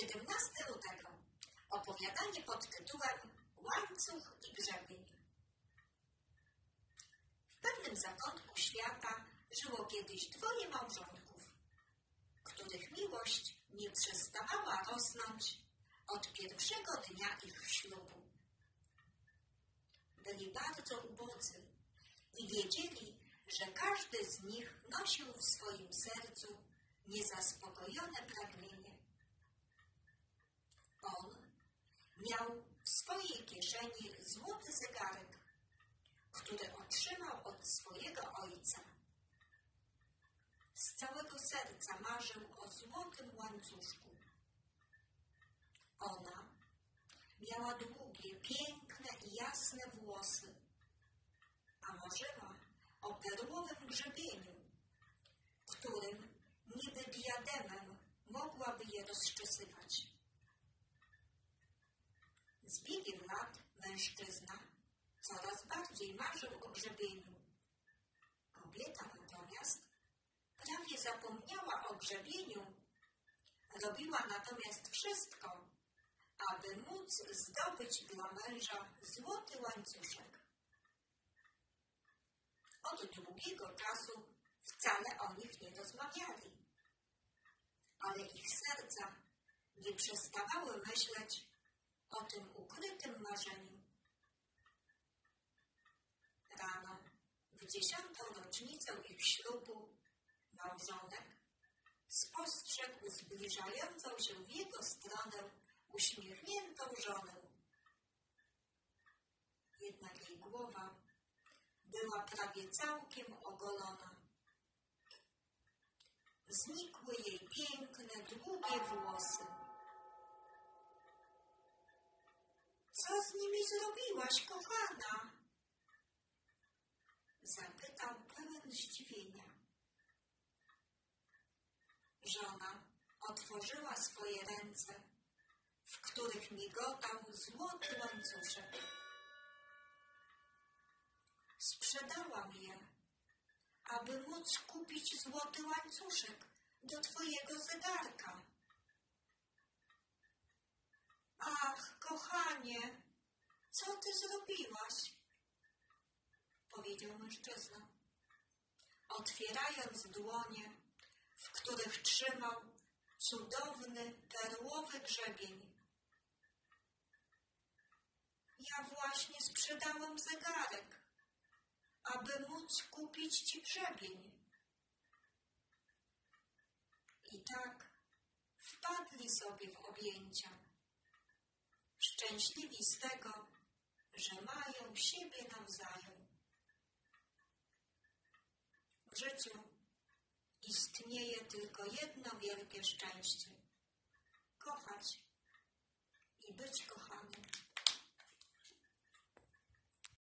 17 lutego. Opowiadanie pod tytułem Łańcuch i grzebień. W pewnym zakątku świata żyło kiedyś dwoje małżonków, których miłość nie przestawała rosnąć od pierwszego dnia ich ślubu. Byli bardzo ubodzy i wiedzieli, że każdy z nich nosił w swoim sercu niezaspokojone pragnienie. Miał w swojej kieszeni złoty zegarek, który otrzymał od swojego ojca. Z całego serca marzył o złotym łańcuszku. Ona miała długie, piękne i jasne włosy, a marzyła o perłowym grzebieniu, którym niby diademem mogłaby je rozczesywać. Mężczyzna coraz bardziej marzył o grzebieniu. Kobieta natomiast prawie zapomniała o grzebieniu. Robiła natomiast wszystko, aby móc zdobyć dla męża złoty łańcuszek. Od długiego czasu wcale o nich nie rozmawiali, ale ich serca nie przestawały myśleć o tym ukrytym marzeniu. W dziesiątą rocznicę ich ślubu, małżonek spostrzegł zbliżającą się w jego stronę uśmiechniętą żonę. Jednak jej głowa była prawie całkiem ogolona. Znikły jej piękne, długie włosy. Co z nimi zrobiłaś, kochana? Zapytał pełen zdziwienia. Żona otworzyła swoje ręce, w których migotał złoty łańcuszek. Sprzedałam je, aby móc kupić złoty łańcuszek do twojego zegarka. Ach, kochanie, co ty zrobiłaś? Powiedział mężczyzna, otwierając dłonie, w których trzymał cudowny perłowy grzebień. Ja właśnie sprzedałem zegarek, aby móc kupić ci grzebień. I tak wpadli sobie w objęcia szczęśliwi z tego, że mają siebie nawzajem. Życiu istnieje tylko jedno wielkie szczęście.